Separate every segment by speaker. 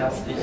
Speaker 1: dass ich.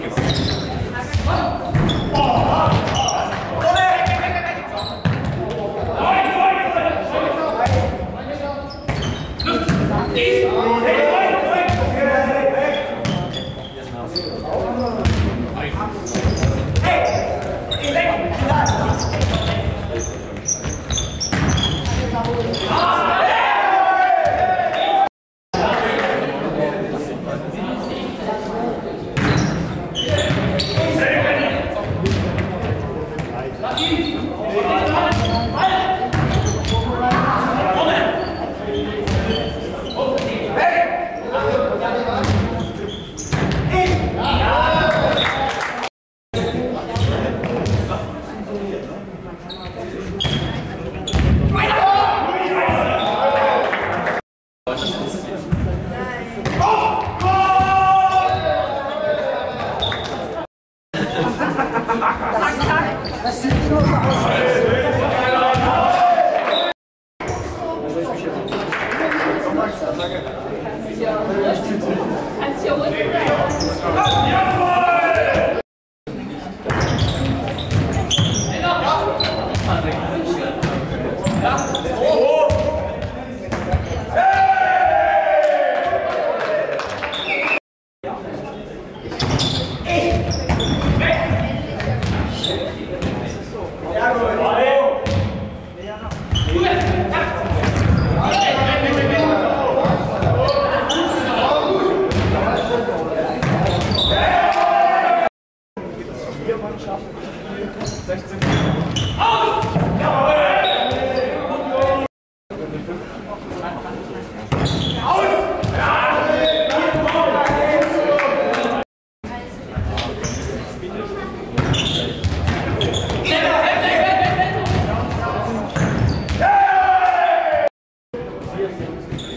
Speaker 1: Спасибо.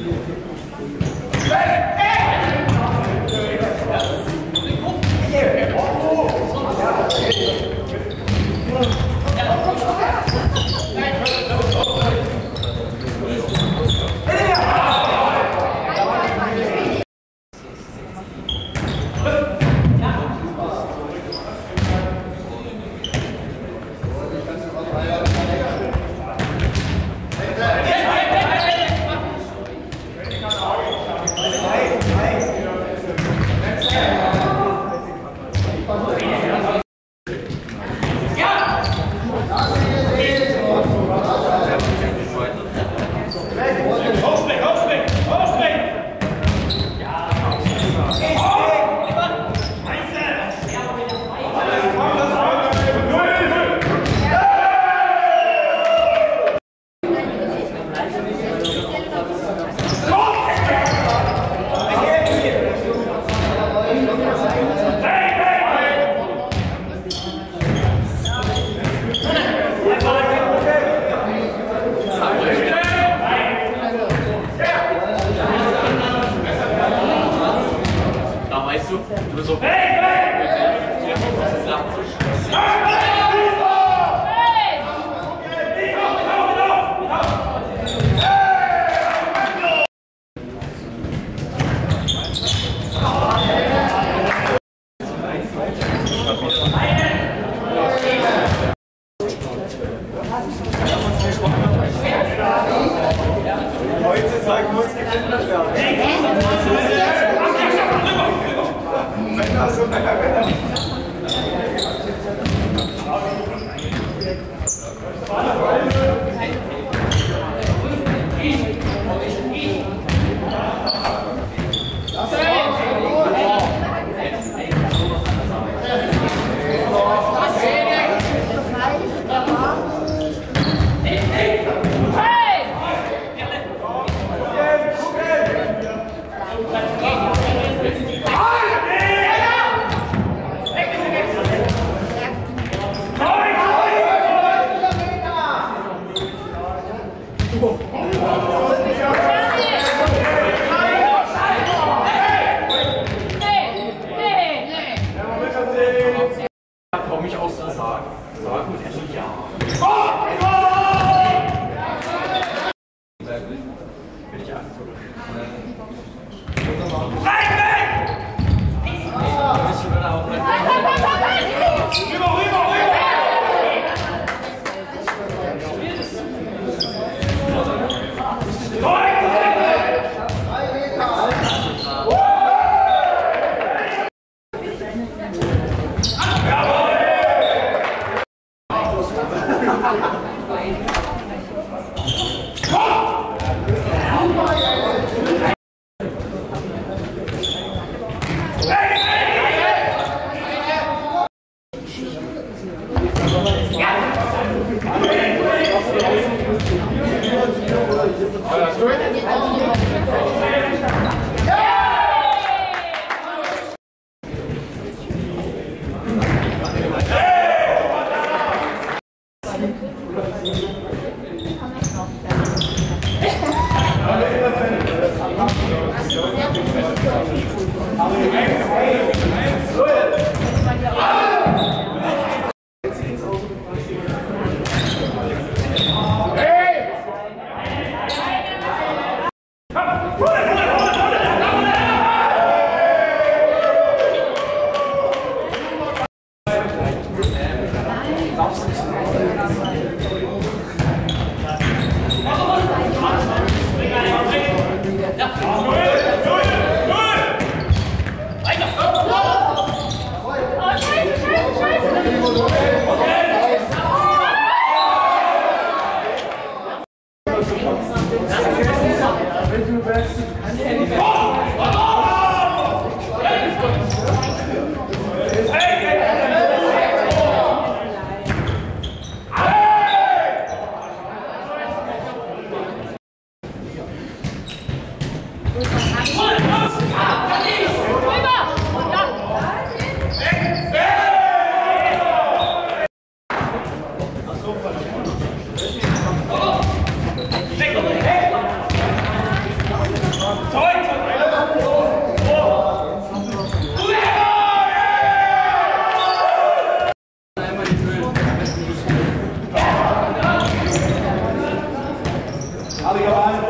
Speaker 1: Hey,
Speaker 2: Heutzutage muss
Speaker 1: Gracias. Join
Speaker 2: it. Ali,